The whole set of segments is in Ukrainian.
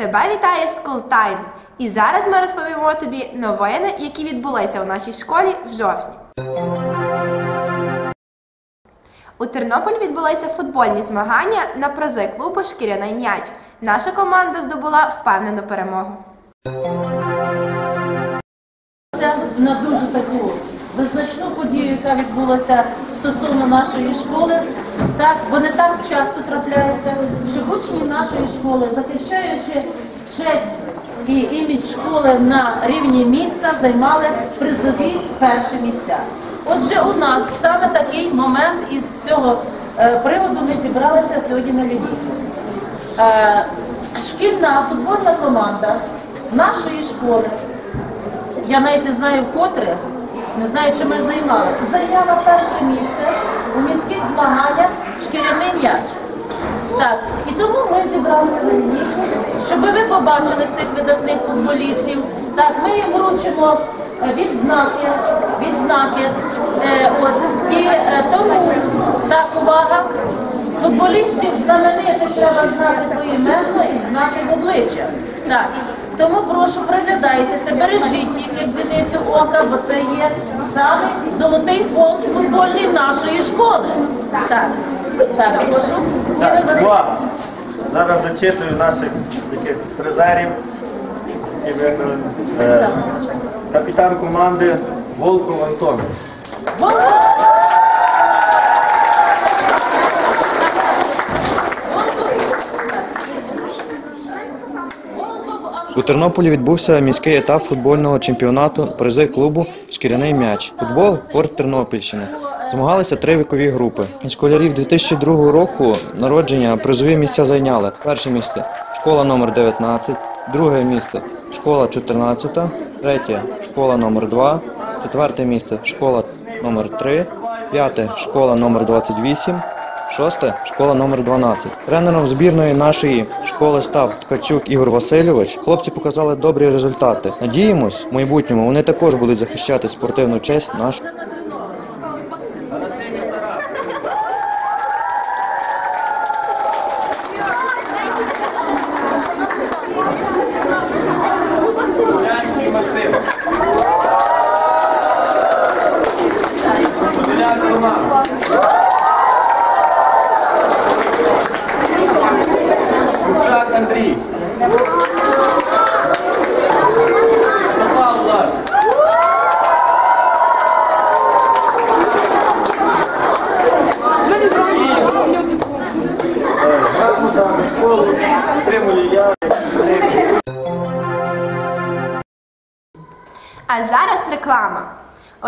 Тебе вітає School Time. І зараз ми розповімо тобі новини, які відбулися у нашій школі в жовтні. У Тернополі відбулися футбольні змагання на призи клубу Шкіряний м'яч. Наша команда здобула впевнену перемогу. На дуже таку визначну подію, яка відбулася стосовно нашої школи. Так, бо не так часто трапляється, що учні нашої школи, захищаючи честь і імідж школи на рівні міста, займали призові перші місця. Отже, у нас саме такий момент із цього е, приводу ми зібралися сьогодні на лінійку. Е, Шкільна футбольна команда нашої школи я навіть не знаю вкотре, не знаю, чи ми займали. Зайняла перше місце у міських змаганнях шкіряний м'яч. Так, і тому ми зібралися на лінійку, щоб ви побачили цих видатних футболістів. Так, ми їм вручимо е, відзнаки, відзнаки. Е, ось. І е, тому так, увага. Футболістів знаменитих треба знати поіменно і знати в обличчя. Так. Тому прошу приглядайтеся, бережіть їх як зіницю ока, бо це є саме золотий фонд футбольний нашої школи. Так, так, прошу. Васильович. Увага! Зараз зачитую наших таких призерів, які виграли. Е, Капітан команди Волков Антон. Волков! У Тернополі відбувся міський етап футбольного чемпіонату призи клубу Шкіряний м'яч. Футбол порт Тернопільщини. Змагалися три вікові групи. Школярів 2002 року народження призові місця зайняли. Перше місце школа номер 19, друге місце школа 14, третє школа номер 2, четверте місце школа номер 3, п'яте школа номер 28, Шосте школа номер 12. Тренером збірної нашої школи став Ткачук Ігор Васильович. Хлопці показали добрі результати. Надіємось, в майбутньому вони також будуть захищати спортивну честь нашої.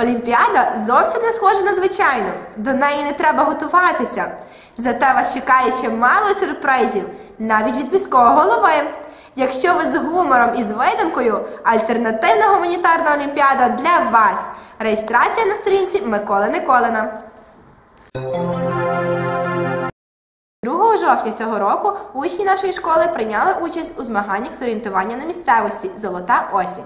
Олімпіада зовсім не схожа на звичайну. До неї не треба готуватися. Зате вас чекає чимало сюрпризів, навіть від міського голови. Якщо ви з гумором і з видимкою, альтернативна гуманітарна олімпіада для вас. Реєстрація на сторінці Миколи Николина. 2 жовтня цього року учні нашої школи прийняли участь у змаганнях з орієнтування на місцевості Золота осінь.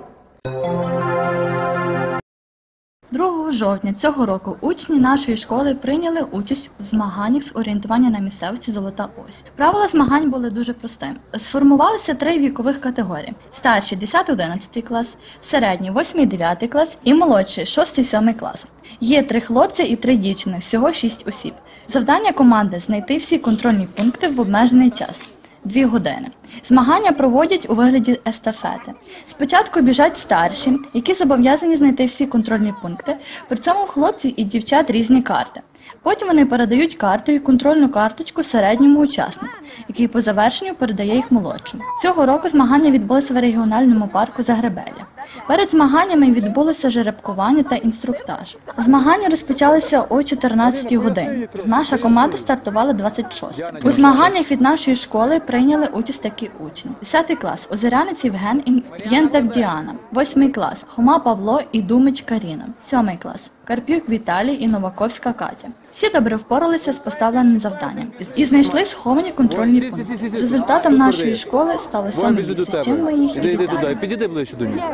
2 жовтня цього року учні нашої школи прийняли участь у змаганнях з орієнтування на місцевості Золота Ось. Правила змагань були дуже простими. Сформувалися три вікових категорії: старші 10-11 клас, середній 8-9 клас і молодший 6-7 клас. Є три хлопці і три дівчини, всього шість осіб. Завдання команди знайти всі контрольні пункти в обмежений час. Дві години. Змагання проводять у вигляді естафети. Спочатку біжать старші, які зобов'язані знайти всі контрольні пункти. При цьому хлопці і дівчат різні карти. Потім вони передають карту і контрольну карточку середньому учаснику, який по завершенню передає їх молодшому. Цього року змагання відбулися в регіональному парку Загребелля. Перед змаганнями відбулося жеребкування та інструктаж. Змагання розпочалися о 14 годині. Наша команда стартувала 26. У змаганнях від нашої школи прийняли участь такі учні: 10 клас Озерянець Євген Єнтак Діана, 8 клас Хома Павло і Думич Каріна, 7 клас Карпюк Віталій і Новаковська Катя. Всі добре впоралися з поставленим завданням і знайшли сховані контрольні пункти. Результатом нашої школи стало до місце. Чим ми їх і вітаємо. підійди ближче до нього.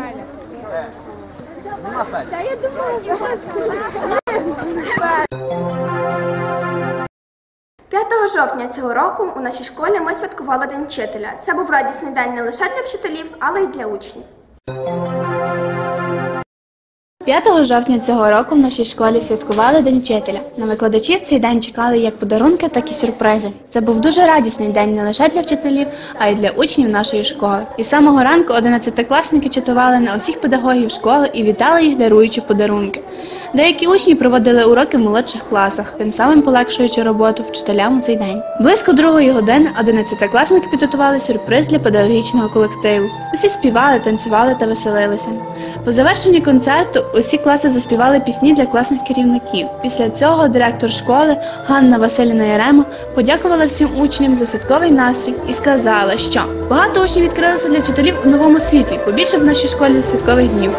5 5 жовтня цього року у нашій школі ми святкували День вчителя. Це був радісний день не лише для вчителів, але й для учнів. 5 жовтня цього року в нашій школі святкували День вчителя. На викладачів цей день чекали як подарунки, так і сюрпризи. Це був дуже радісний день не лише для вчителів, а й для учнів нашої школи. І з самого ранку 11-класники чатували на усіх педагогів школи і вітали їх, даруючи подарунки. Деякі учні проводили уроки в молодших класах, тим самим полегшуючи роботу вчителям у цей день. Близько другої години 11-класники підготували сюрприз для педагогічного колективу. Усі співали, танцювали та веселилися. По завершенні концерту усі класи заспівали пісні для класних керівників. Після цього директор школи Ганна Василіна Ярема подякувала всім учням за святковий настрій і сказала, що багато учнів відкрилися для вчителів у новому світі. Побільше в нашій школі святкових днів.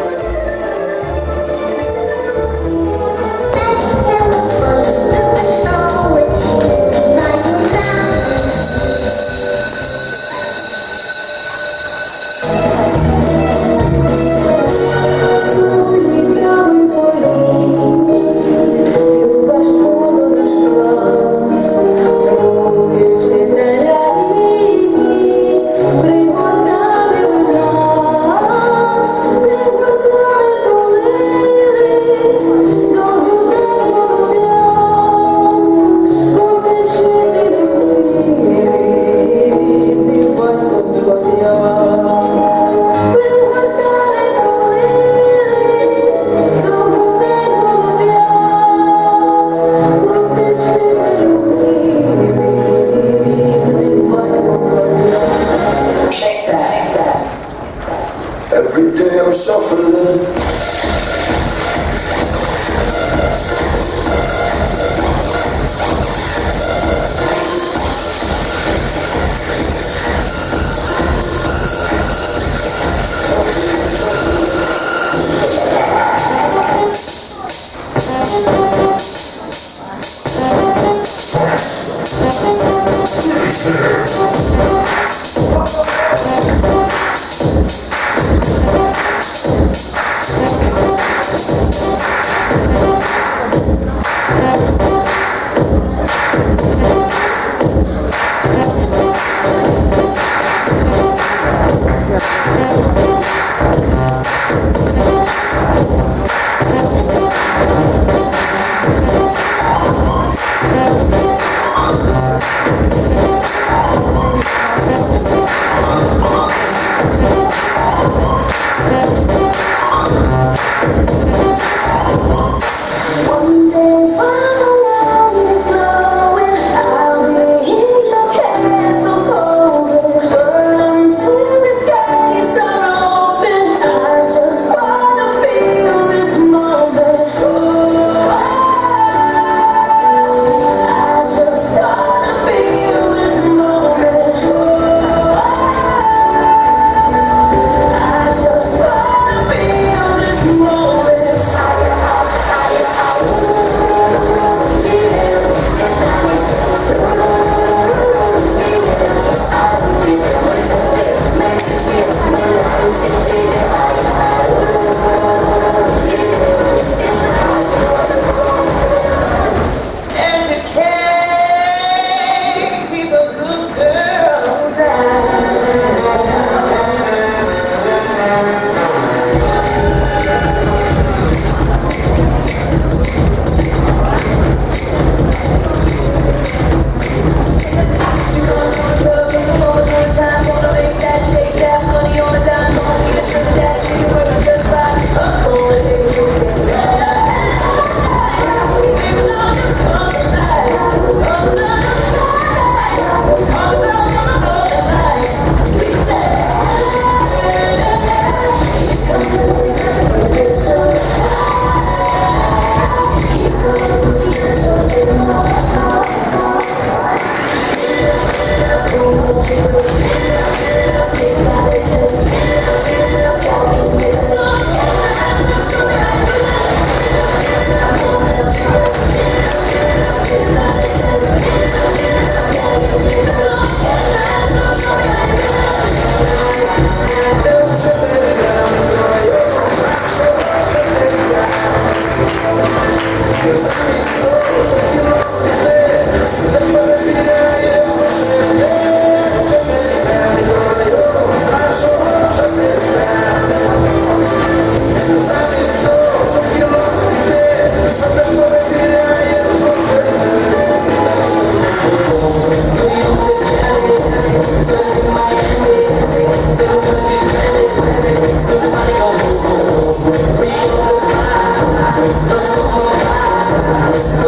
So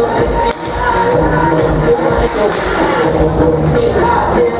sexy, just like a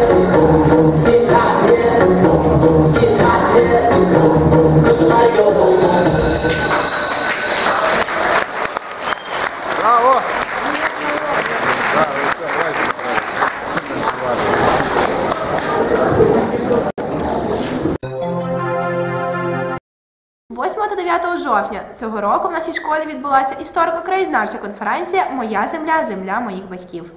цього року в нашій школі відбулася історико-краєзнавча конференція Моя земля, земля моїх батьків.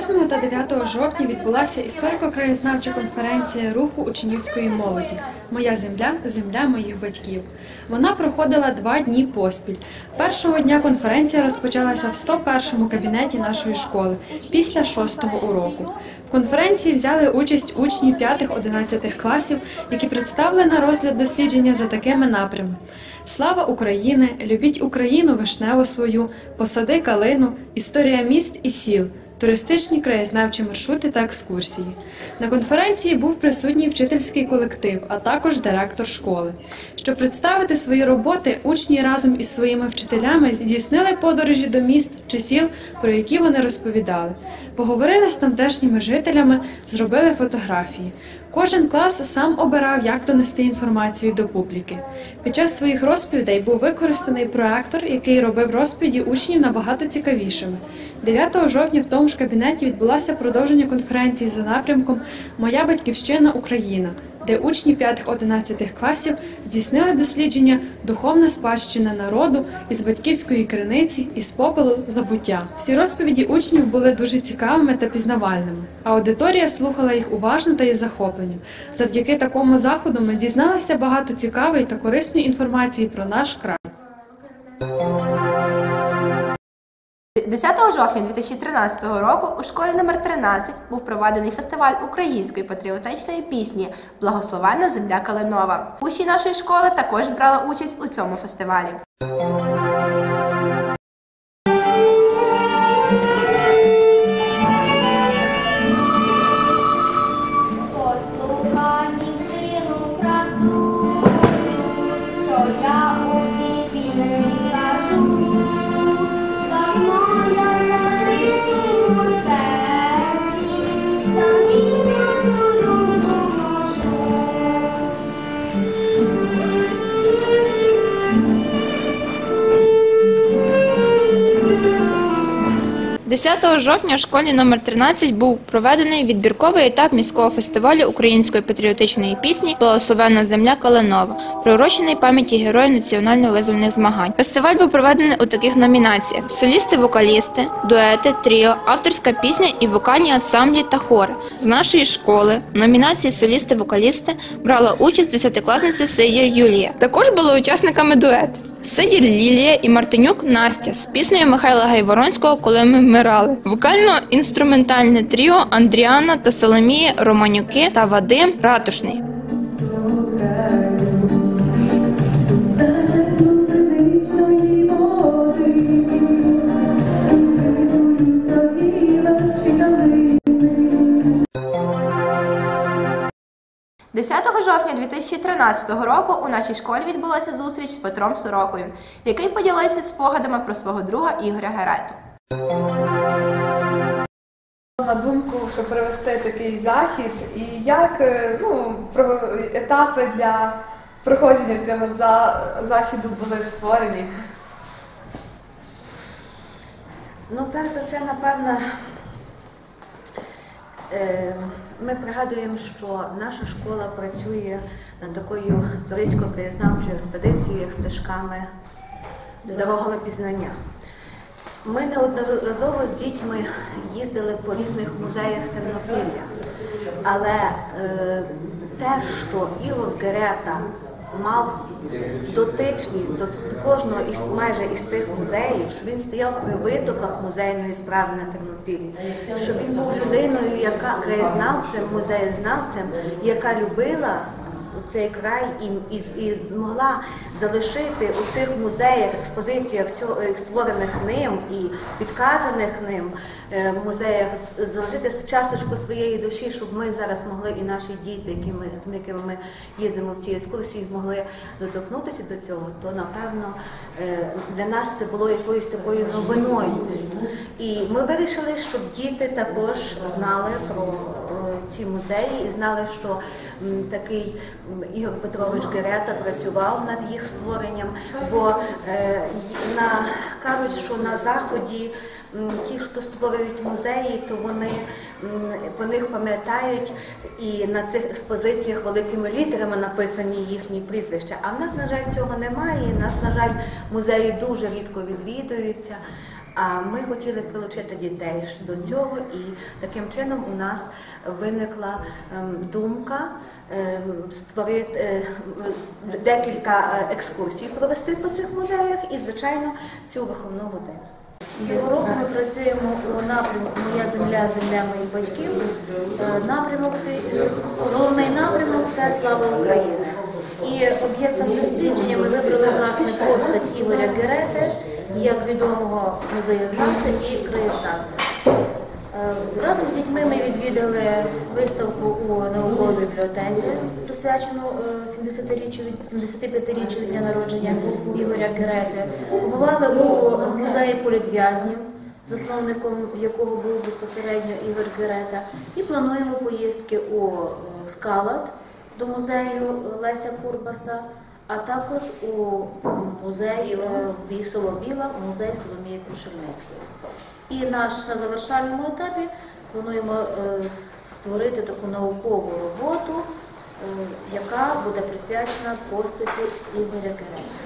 8 та 9 жовтня відбулася історико-краєзнавча конференція руху учнівської молоді Моя земля земля моїх батьків. Вона проходила два дні поспіль. Першого дня конференція розпочалася в 101 кабінеті нашої школи після шостого уроку. В конференції взяли участь учні 5-11 класів, які представили на розгляд дослідження за такими напрямами: Слава України! Любіть Україну вишневу свою, посади калину, історія міст і сіл туристичні краєзнавчі маршрути та екскурсії. На конференції був присутній вчительський колектив, а також директор школи. Щоб представити свої роботи, учні разом із своїми вчителями здійснили подорожі до міст чи сіл, про які вони розповідали. Поговорили з тамтешніми жителями, зробили фотографії. Кожен клас сам обирав, як донести інформацію до публіки. Під час своїх розповідей був використаний проектор, який робив розповіді учнів набагато цікавішими. 9 жовтня в тому ж кабінеті відбулося продовження конференції за напрямком Моя батьківщина Україна, де учні 5-11 класів здійснили дослідження Духовна спадщина народу із батьківської криниці із попелу забуття. Всі розповіді учнів були дуже цікавими та пізнавальними. Аудиторія слухала їх уважно та із захопленням. Завдяки такому заходу ми дізналися багато цікавої та корисної інформації про наш край. 10 жовтня 2013 року у школі номер 13 був проведений фестиваль української патріотичної пісні Благословенна земля Калинова. Учні нашої школи також брали участь у цьому фестивалі. 10 жовтня в школі номер 13 був проведений відбірковий етап міського фестивалю української патріотичної пісні Благословенна земля Калинова, приурочений пам'яті героїв національно-визвольних змагань. Фестиваль був проведений у таких номінаціях: солісти-вокалісти, дуети, тріо, авторська пісня і вокальні ансамблі та хори. З нашої школи в номінації солісти-вокалісти брала участь десятикласниця Сидір Юлія. Також були учасниками дует. Сидір Лілія і Мартинюк Настя з піснею Михайла Гайворонського Коли ми вмирали. Вокально-інструментальне тріо Андріана та Соломія Романюки та Вадим Ратушний. – 10 жовтня 2013 року у нашій школі відбулася зустріч з Петром Сорокою, який поділився спогадами про свого друга Ігоря Герету. На думку, щоб провести такий захід, і як е, ну, про етапи для проходження цього за, заходу були створені. Ну, перш за все, напевно, е, ми пригадуємо, що наша школа працює над такою туристсько-краєзнавчою експедицією, як стежками дорогами пізнання. Ми неодноразово з дітьми їздили по різних музеях Тернопілля, але е, те, що Ігор Герета мав дотичність до кожного із майже із цих музеїв, що він стояв при витоках музейної справи на Тернопілі, що він був людиною, яка краєзнавцем, музеєзнавцем, яка любила цей край і, і, і змогла залишити у цих музеях, експозиціях цього, е, створених ним і підказаних ним е, музеях, залишити часточку своєї душі, щоб ми зараз могли і наші діти, які ми, з якими ми їздимо в ці екскурсії, могли доторкнутися до цього, то напевно е, для нас це було якоюсь такою новиною. І ми вирішили, щоб діти також знали про ці музеї і знали, що такий Ігор Петрович Герета працював над їх створенням, бо е, на, кажуть, що на заході ті, хто створюють музеї, то вони м, про них пам'ятають і на цих експозиціях великими літерами написані їхні прізвища. А в нас, на жаль, цього немає. і нас, на жаль, музеї дуже рідко відвідуються. А ми хотіли прилучити дітей до цього, і таким чином у нас виникла ем, думка створити е, декілька е, екскурсій провести по цих музеях і, звичайно, цю виховну годину. Цього року ми працюємо у напрямку Моя земля, земля моїх батьків. Е, Напрямок головний напрямок це слава України. І об'єктом дослідження ми вибрали власне постать Ігоря Герети як відомого музеєзнавця і краєзнавця. Е, Разом з дітьми ми відвідали виставку у науковій бібліотеці, присвячену е, 70-річчю 75-річчю від дня народження Ігоря Герети. Побували у музеї політв'язнів, засновником якого був безпосередньо Ігор Герета. І плануємо поїздки у е, Скалат до музею Леся Курбаса, а також у музей е, Біла, музей Соломії Крушельницької. І наш на завершальному етапі плануємо е, створити таку наукову роботу, яка буде присвячена постаті Ігоря Герета.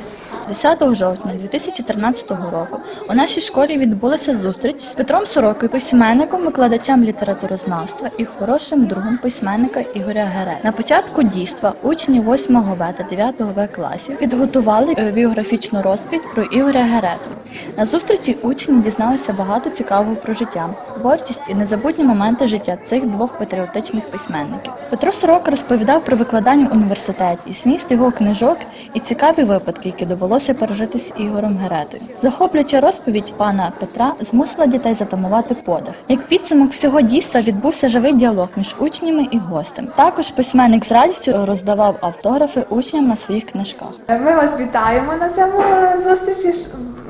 10 жовтня 2013 року у нашій школі відбулася зустріч з Петром Сорокою, письменником, викладачем літературознавства і хорошим другом письменника Ігоря Гере. На початку дійства учні 8 В та 9 В класів підготували е, біографічну розповідь про Ігоря Герету. На зустрічі учні дізналися багато цікавого про життя, творчість і незабутні моменти життя цих двох патріотичних письменників. Петро Сорока розповідав про викладання в університеті, зміст його книжок і цікаві випадки, які довелося пережити з Ігорем Геретою. Захоплююча розповідь пана Петра змусила дітей затамувати подих. Як підсумок всього дійства відбувся живий діалог між учнями і гостем. Також письменник з радістю роздавав автографи учням на своїх книжках. Ми вас вітаємо на цьому зустрічі.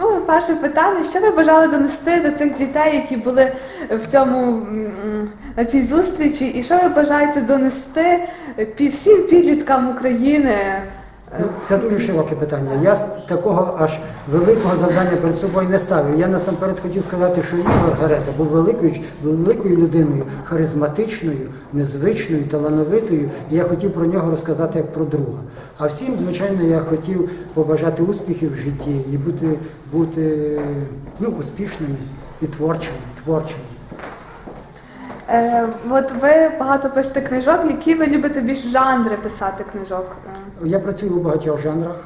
Ну, перше питання, що ви бажали донести до цих дітей, які були в цьому на цій зустрічі, і що ви бажаєте донести пі- всім підліткам України? Ну, Це дуже широке питання. Я такого аж великого завдання перед собою не ставив. Я насамперед хотів сказати, що Ігор Герета був великою, великою людиною, харизматичною, незвичною, талановитою. І я хотів про нього розказати як про друга. А всім, звичайно, я хотів побажати успіхів в житті і бути, бути ну, успішними і творчими, творчими. Е, от ви багато пишете книжок, які ви любите більш жанри писати книжок? Я працюю у багатьох жанрах,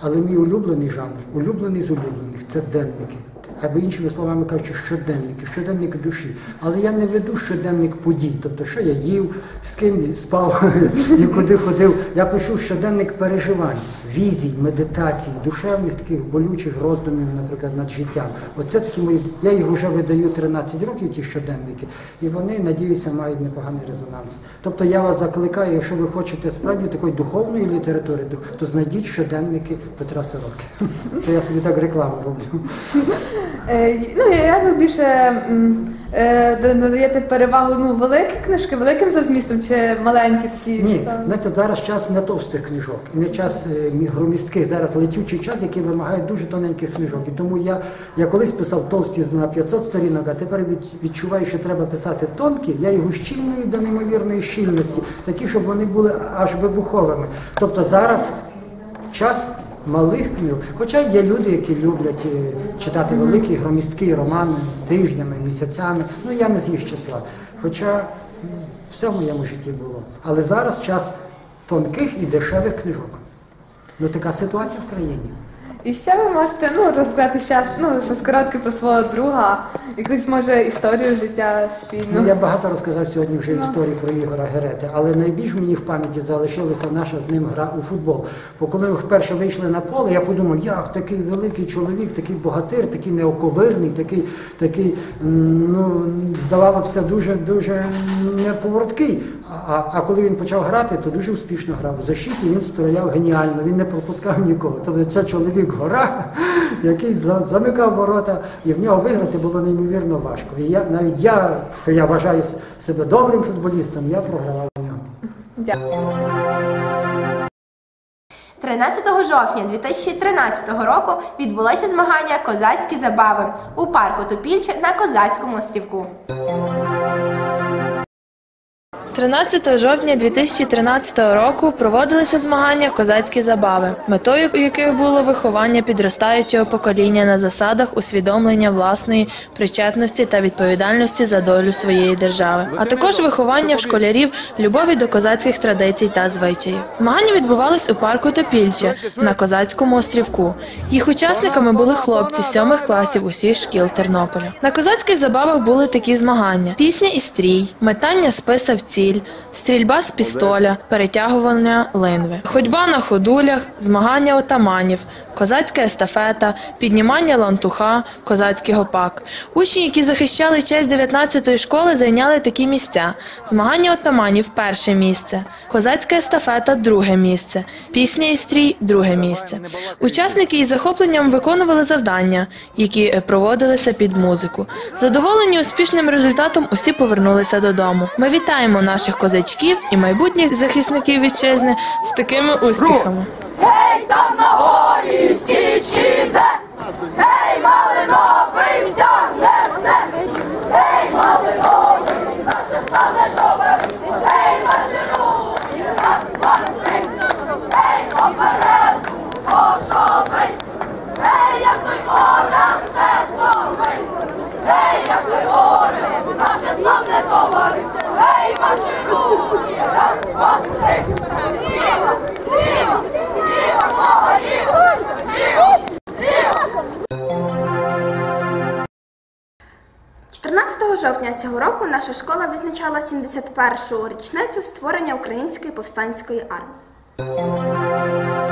але мій улюблений жанр, улюблений з улюблених це денники. Або іншими словами кажучи, щоденники, щоденник душі. Але я не веду щоденник подій, тобто що я їв, з ким спав і куди ходив. Я пишу щоденник переживань, візій, медитацій, душевних таких болючих роздумів, наприклад, над життям. Оце такі мої. Я їх вже видаю 13 років, ті щоденники, і вони, надіюся, мають непоганий резонанс. Тобто я вас закликаю, якщо ви хочете справді такої духовної літератури, то знайдіть щоденники Петра Сороки. То я собі так рекламу роблю. Е, ну, я- ви більше е, да- надаєте перевагу ну, великі книжки, великим за змістом чи маленькі такі? Ні, знаєте, зараз час не товстих книжок і не час мі- громістких. Зараз летючий час, який вимагає дуже тоненьких книжок. І тому я, я колись писав товсті на 500 сторінок, а тепер відчуваю, що треба писати тонкі. Я їх ущільную до неймовірної щільності, такі, щоб вони були аж вибуховими. Тобто зараз час. Малих книжок, хоча є люди, які люблять е, читати великі громісткі романи тижнями, місяцями. Ну я не з їх числа. Хоча все в моєму житті було. Але зараз час тонких і дешевих книжок. Ну така ситуація в країні. І ще ви можете ну, розказати ще ну, щось коротке про свого друга, якусь може історію життя спільну. Ну, я багато розказав сьогодні вже Ну. історії про Ігора Герети, але найбільш мені в пам'яті залишилася наша з ним гра у футбол. Бо коли ми вперше вийшли на поле, я подумав, як такий великий чоловік, такий богатир, такий неоковирний, такий, такий, ну, здавалося б, дуже дуже неповороткий. А, а, коли він почав грати, то дуже успішно грав. У защиті він стояв геніально, він не пропускав нікого. Тобто це чоловік гора, який за- замикав ворота, і в нього виграти було неймовірно важко. І я навіть я, що я вважаю себе добрим футболістом, я програвав у нього. Дякую. 13 жовтня 2013 року відбулися змагання Козацькі забави у парку Топільче на Козацькому острівку. 13 жовтня 2013 року проводилися змагання Козацькі забави, метою яких було виховання підростаючого покоління на засадах усвідомлення власної причетності та відповідальності за долю своєї держави, а також виховання в школярів любові до козацьких традицій та звичаїв. Змагання відбувались у парку Топільче на Козацькому острівку. Їх учасниками були хлопці сьомих класів усіх шкіл Тернополя. На козацьких забавах були такі змагання: пісня і стрій, метання списа в ціль, стрільба з пістоля, перетягування линви, ходьба на ходулях, змагання отаманів, козацька естафета, піднімання лантуха, козацький гопак. Учні, які захищали честь 19-ї школи, зайняли такі місця: змагання отаманів перше місце, козацька естафета друге місце, пісня і стрій друге місце. Учасники із захопленням виконували завдання, які проводилися під музику. Задоволені успішним результатом, усі повернулися додому. Ми вітаємо наших козачків і майбутніх захисників вітчизни з такими успіхами. Гей, там на горі січ іде, гей, малиновий стяг несе, гей, малиновий, наше славне добре, гей, маршируй, раз, два, три, гей, поперед, пошовий, гей, як той орел степовий, гей, як той орел, наше славне товариство, року наша школа відзначала 71-шу річницю створення Української повстанської армії.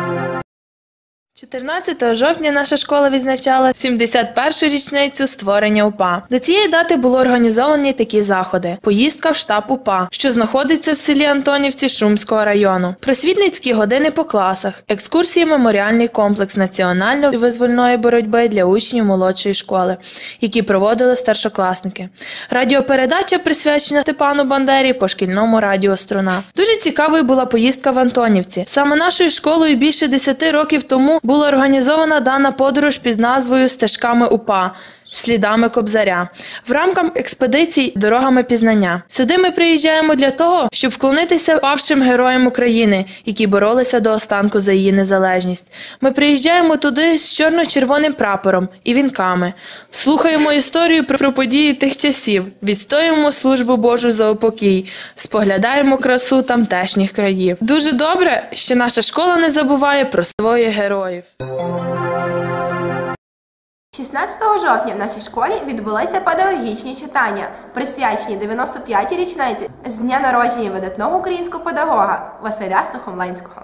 14 жовтня наша школа відзначала 71-шу річницю створення УПА. До цієї дати було організовані такі заходи: поїздка в штаб УПА, що знаходиться в селі Антонівці Шумського району, просвітницькі години по класах, екскурсії меморіальний комплекс національної визвольної боротьби для учнів молодшої школи, які проводили старшокласники. Радіопередача присвячена Степану Бандері по шкільному радіо Струна. Дуже цікавою була поїздка в Антонівці. Саме нашою школою більше 10 років тому була організована дана подорож під назвою Стежками УПА. Слідами Кобзаря в рамках експедицій дорогами пізнання. Сюди ми приїжджаємо для того, щоб вклонитися павшим героям України, які боролися до останку за її незалежність. Ми приїжджаємо туди з чорно-червоним прапором і вінками, слухаємо історію про події тих часів, відстоюємо службу Божу за упокій, споглядаємо красу тамтешніх країв. Дуже добре, що наша школа не забуває про своїх героїв. 16 жовтня в нашій школі відбулися педагогічні читання, присвячені 95-й річниці з дня народження видатного українського педагога Василя Сухомленського.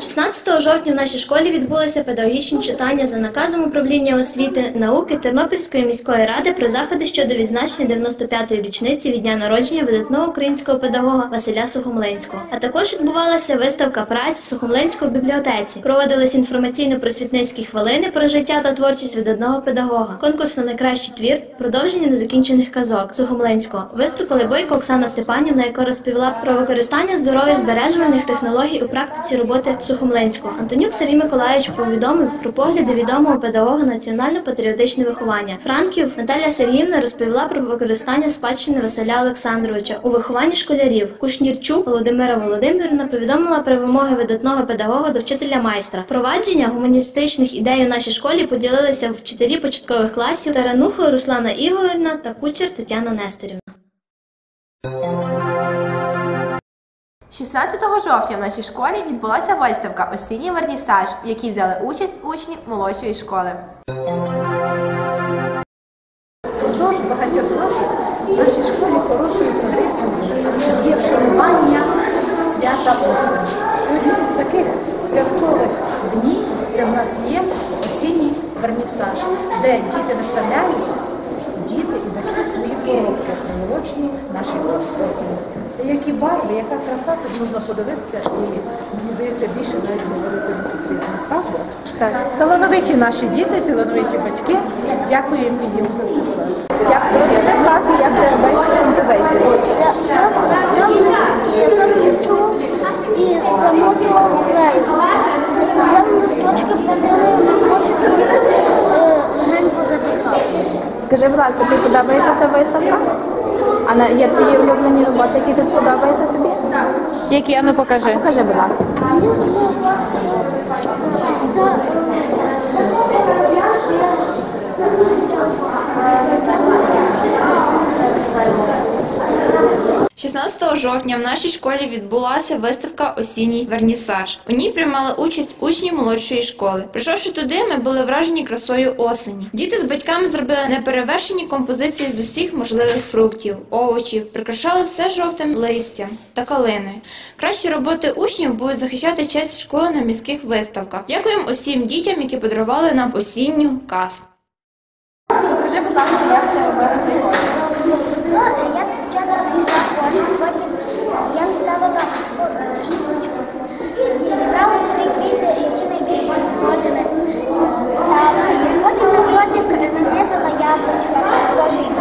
16 жовтня в нашій школі відбулися педагогічні читання за наказом управління освіти науки Тернопільської міської ради про заходи щодо відзначення 95-ї річниці від дня народження видатного українського педагога Василя Сухомленського. А також відбувалася виставка праць в Сухомленської бібліотеці. Проводились інформаційно-просвітницькі хвилини про життя та творчість видатного педагога. Конкурс на найкращий твір, продовження незакінчених казок Сухомленського. Виступили Бойко Оксана Степанівна, яка розповіла про використання здоров'я збережувальних технологій у практиці роботи Сухомленського. Антонюк Сергій Миколаївич повідомив про погляди відомого педагога національно-патріотичне виховання. Франків Наталя Сергіївна розповіла про використання спадщини Василя Олександровича у вихованні школярів. Кушнірчук Володимира Володимирівна повідомила про вимоги видатного педагога до вчителя майстра. Провадження гуманістичних ідей у нашій школі поділилися вчителі початкових класів Таранухо Руслана Ігорівна та Кучер Тетяна Несторівна. 16 жовтня в нашій школі відбулася виставка Осінній вернісаж, в якій взяли участь учні молодшої школи. Тож багатьох років в нашій школі хорошою традицією є вшанування свята осені. Одним з таких святкових днів це в нас є осінній вернісаж, де діти виставляють діти і батьки свої коробки приурочені нашій осені. Які барви, яка краса, тут можна подивитися, і мені здається, більше навіть говорити не потрібно. Правда? Так. Талановиті наші діти, талановиті батьки. Дякуємо їм за це все. Як розкажи класно, як? І і листочки, пустили кошик і. Скажи, будь ласка, тобі подобається ця виставка? А на- є твої улюблені роботи, які тут подобаються тобі? Які? ану ну покажи. Покажи, будь ласка. – 16 жовтня в нашій школі відбулася виставка Осінній вернісаж. У ній приймали участь учні молодшої школи. Прийшовши туди, ми були вражені красою осені. Діти з батьками зробили неперевершені композиції з усіх можливих фруктів, овочів, прикрашали все жовтим листям та калиною. Кращі роботи учнів будуть захищати честь школи на міських виставках. Дякуємо усім дітям, які подарували нам осінню казку. Розкажи, будь ласка, як ти робила цей кошик? Спочатку знайшла кошик, потім я вставила е, штучку. Підібрала собі квіти, які найбільше підходили, вставила їх. Потім на дротик нанизала яблучко, теж їх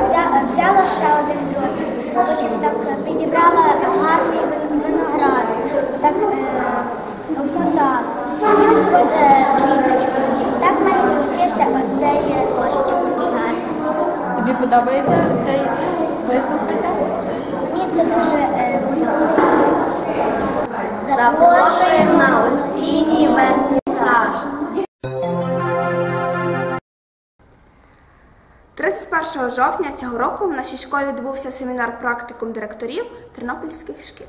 вставила. Взяла ще один дротик. Потім так е, підібрала гарний виноград, так обмотала. І ось от квіточку. Так в мене вийшов оцей кошечок. Тобі подобається цей виставка ця? Мені це дуже е, подобається. Запрошуємо на осінній вернісаж. 31 жовтня цього року в нашій школі відбувся семінар практикум директорів тернопільських шкіл.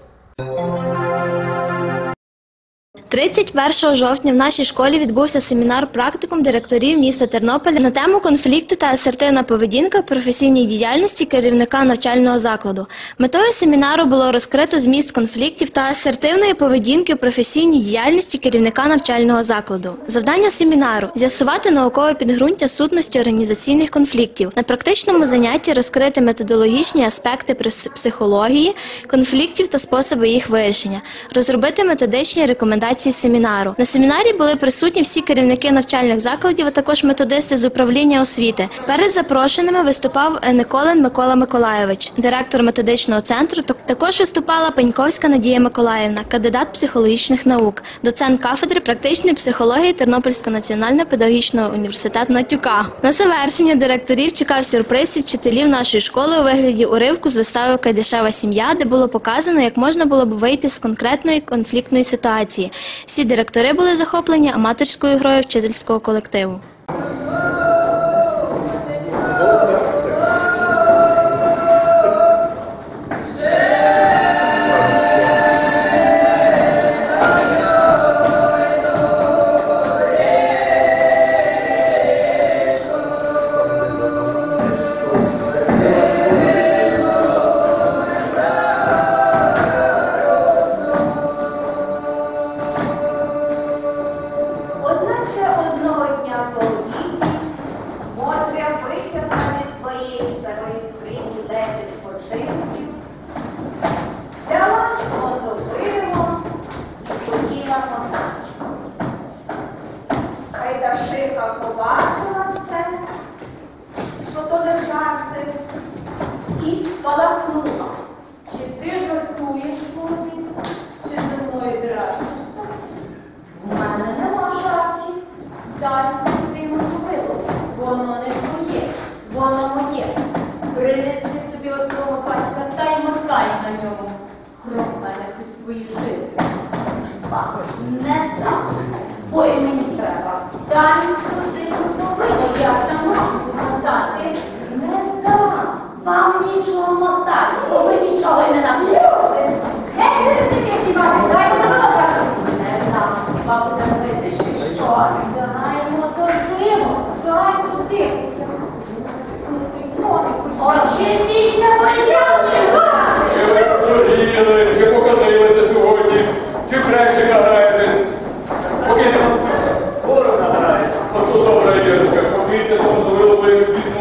31 жовтня в нашій школі відбувся семінар практикум директорів міста Тернополя на тему конфлікти та асертивна поведінка професійній діяльності керівника навчального закладу. Метою семінару було розкрито зміст конфліктів та асертивної поведінки в професійній діяльності керівника навчального закладу. Завдання семінару з'ясувати наукове підґрунтя сутності організаційних конфліктів. На практичному занятті розкрити методологічні аспекти психології, конфліктів та способи їх вирішення, розробити методичні рекомендації семінару. На семінарі були присутні всі керівники навчальних закладів, а також методисти з управління освіти. Перед запрошеними виступав е, Николин Микола Миколайович, директор методичного центру. Так- Також виступала Пеньковська Надія Миколаївна, кандидат психологічних наук, доцент кафедри практичної психології Тернопільського національного педагогічного університету Натюка. На завершення директорів чекав сюрприз від вчителів нашої школи у вигляді уривку з вистави Кайдашева сім'я, де було показано, як можна було б вийти з конкретної конфліктної ситуації. Всі директори були захоплені аматорською грою вчительського колективу.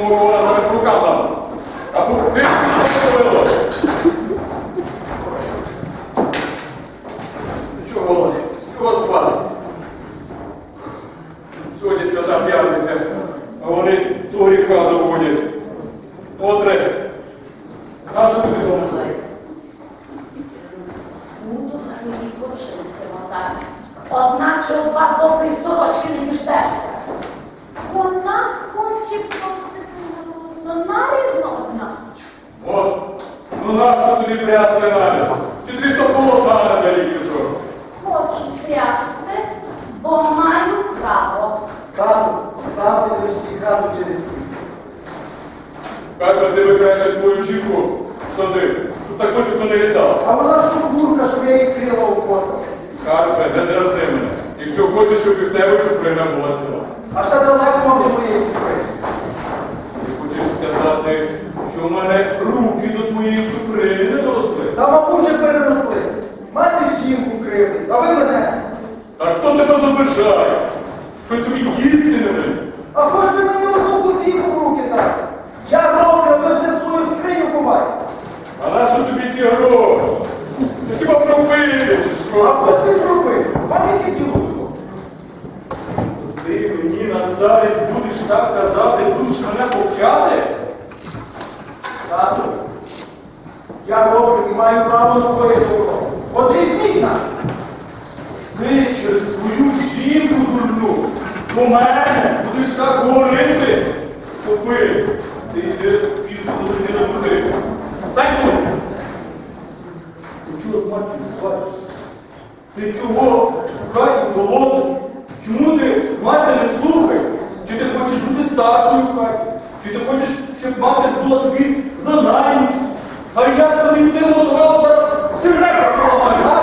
coroa тобі ті гроші? Ти хіба пропиш? А хто ж ти зробив? Ти мені на старість будеш так казати, будеш мене повчати? Тату, я добре і маю право на своє добро. Одрізніть нас! Ти через свою жінку дурну до мене будеш так говорити. Ступи, ти йде пізно, коли не розумієш. Стань тут! матір сваришся? Ти чого в хаті голодний? Чому ти мати не слухаєш? Чи ти хочеш бути старшою в хаті? Чи ти хочеш, щоб мати була тобі за наймічку? А як тобі ти мотувала сирена проламаю?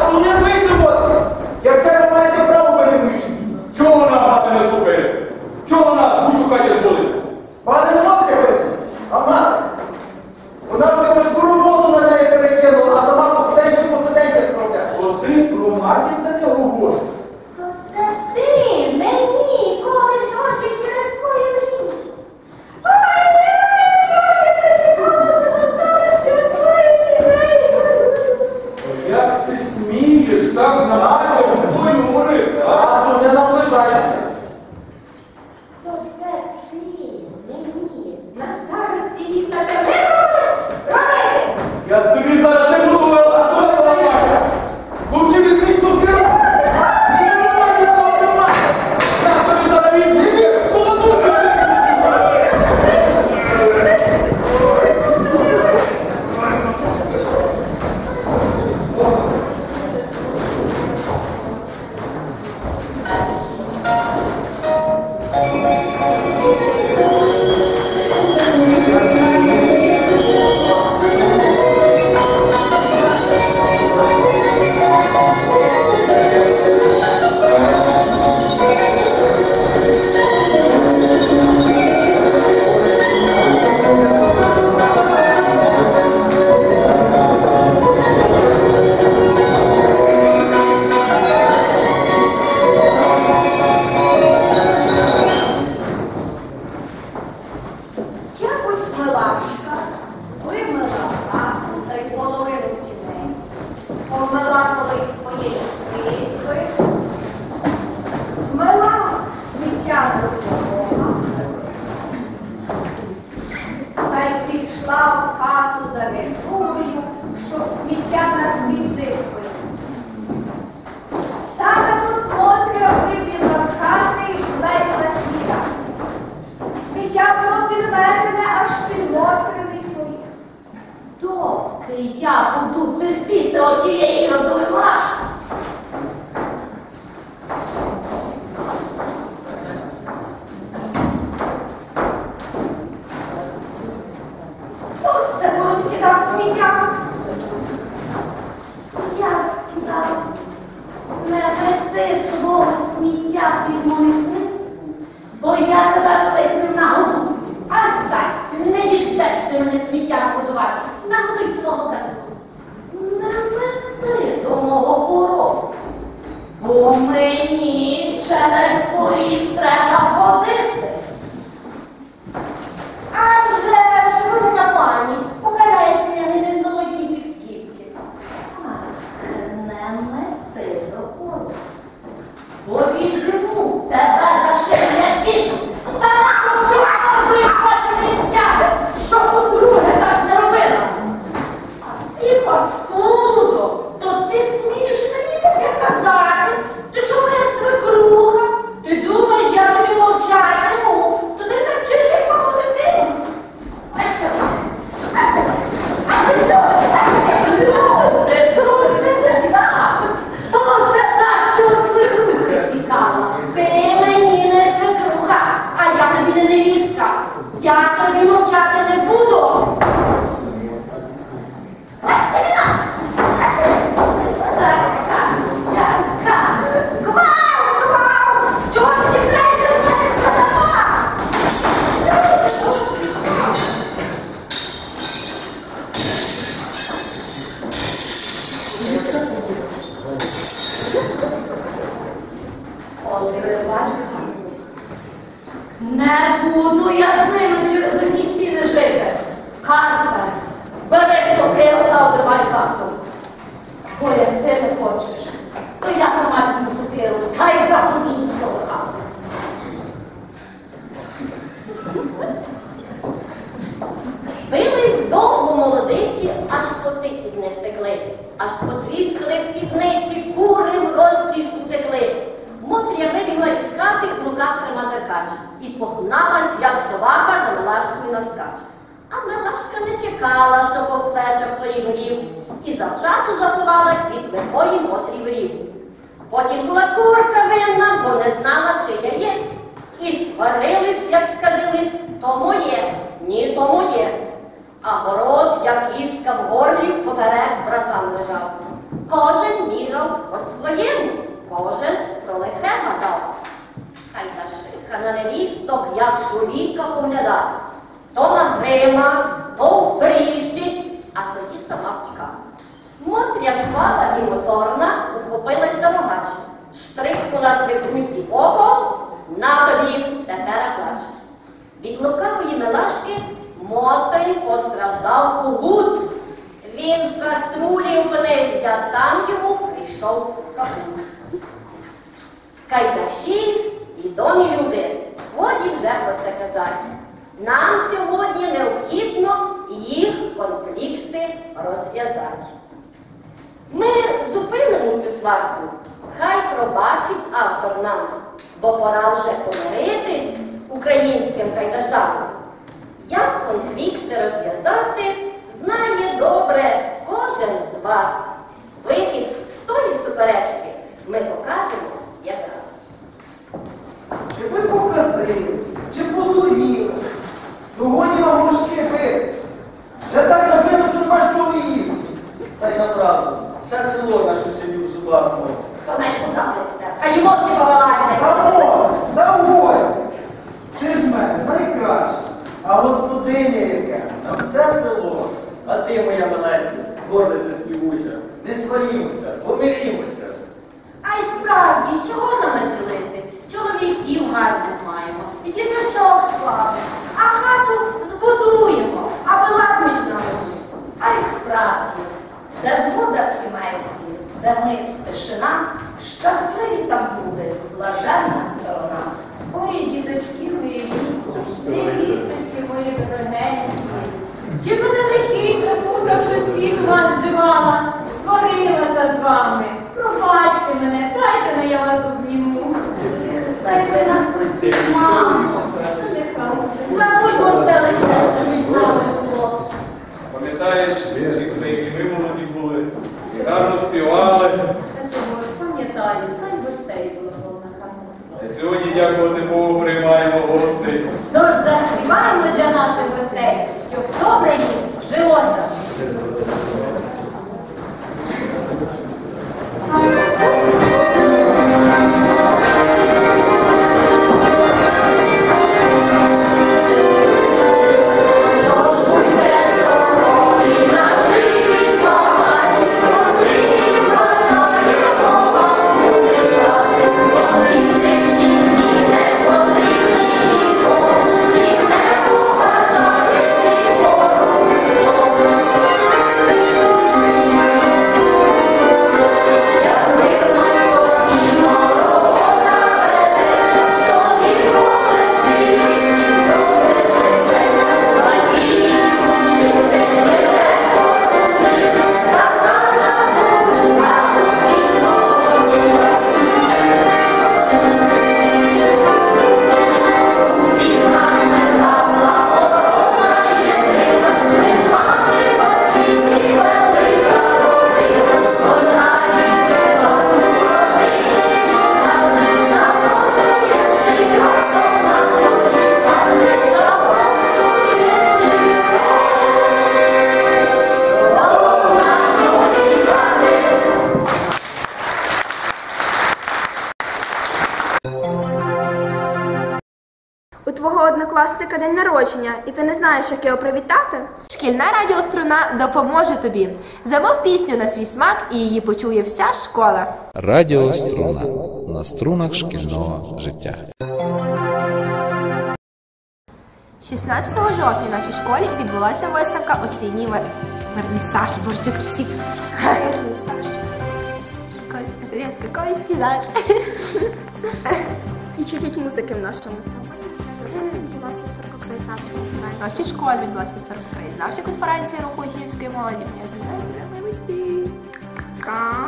І завчасу заховалась від лихої Мотрі в рів. Потім була курка винна, бо не знала, чи я є. І сварились, як сказились, то моє, ні, то моє. А город, як кістка в горлі, поперек братам лежав. Кожен мірав по своєму, кожен про лихе гадав. Хай та шика на невісток, як шуліка поглядав. То на грима, то в впріщить, а тоді сама втікала. Мотря шваба і моторна ухопилась за рогач, штрикнула свекрусі око, на тобі тепер плач. Від лукавої милашки Мотель постраждав кугут. Він в каструлі опинився, там йому прийшов капут. Кайдаші і домі люди, годі вже про це казати. Нам сьогодні необхідно їх конфлікти розв'язати. Ми зупинимо цю сварку, хай пробачить автор нам, бо пора вже помиритись українським кайдашам. Як конфлікти розв'язати, знає добре кожен з вас. Вихід з тої суперечки ми покажемо якраз. Чи ви показились, чи подуріли? Годі вам горшки пити. Вже так набито, що ви їсти. Та й направду, все село наше селі в зубах носить. То не подобається. А й мовчи повелася. Та ой, та ой! Ти ж в мене найкраще. А господиня яка, на все село. А ти, моя Малесю, гордиця співуча, не сварімося, помирімося. А й справді, чого нам не ділити? Чоловіків гарних маємо, і діточок славних, а хату збудуємо, аби лад між нами. А й справді, де згода в сімействі, де ми тишина, щасливі там буде блаженна сторона. Ой, діточки мої рідні, невісточки мої дорогенькі. Чи мене лихий припутав, що світ вас живала, сварилася з вами. Пробачте мене, дайте не я вас обніму. Та й ви нас пустіть, мамо. Забудьмо все лише, що між нами було. Пам'ятаєш, і ми народження, і ти не знаєш, як його привітати? Шкільна радіоструна допоможе тобі. Замов пісню на свій смак і її почує вся школа. Радіо Струна на струнах шкільного життя. 16 жовтня в нашій школі відбулася виставка осінній вер... вернісаж. Боже, такі всі. Вернісаж. Какой, привіт, какой пейзаж. І чуть музики в нашому цьому. Нашій школі відбулася історико-краєзнавча конференція руху учнівської молоді.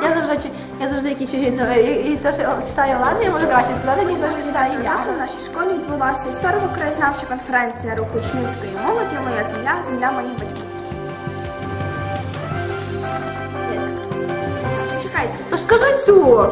Я я завжди, я завжди якісь чужі, ну, і, те, що читаю Лана, я можу краще сказати, ніж те, що читаю я. У нашій школі відбулася історико-краєзнавча конференція руху учнівської молоді Моя земля, земля моїх батьків. Чекайте. То скажи цю.